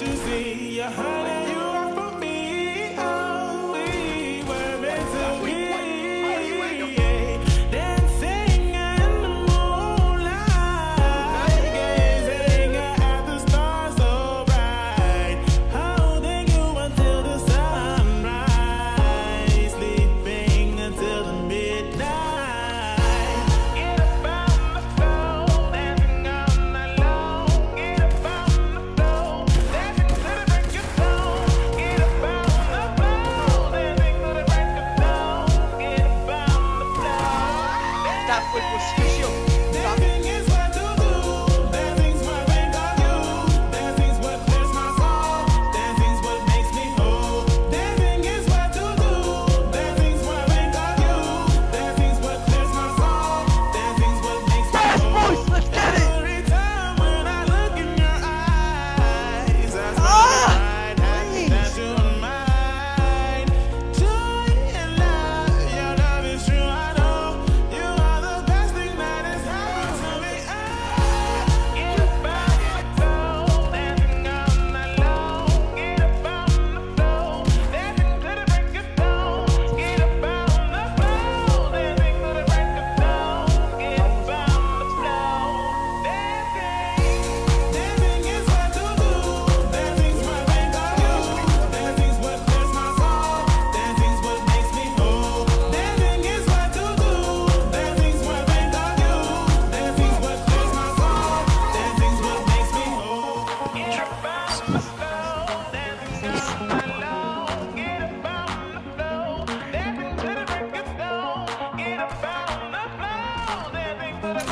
to see your heart. We'll see special.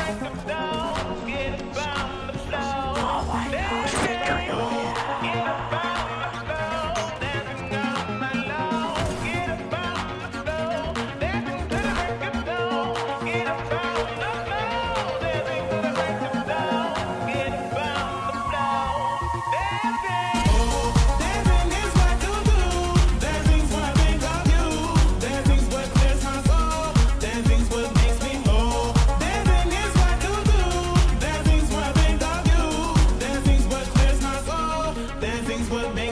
Thank you. but they